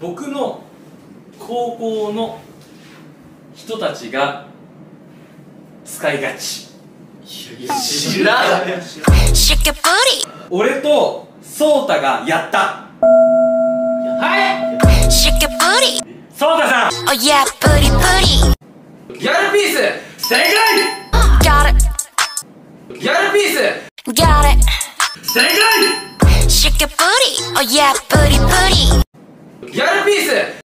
僕の高校の人たちが使いがち。知らな俺とソータがやった。はい。シケプさん。おやプリプリギャルピース。ギャルギャルピース。ギャル بيسه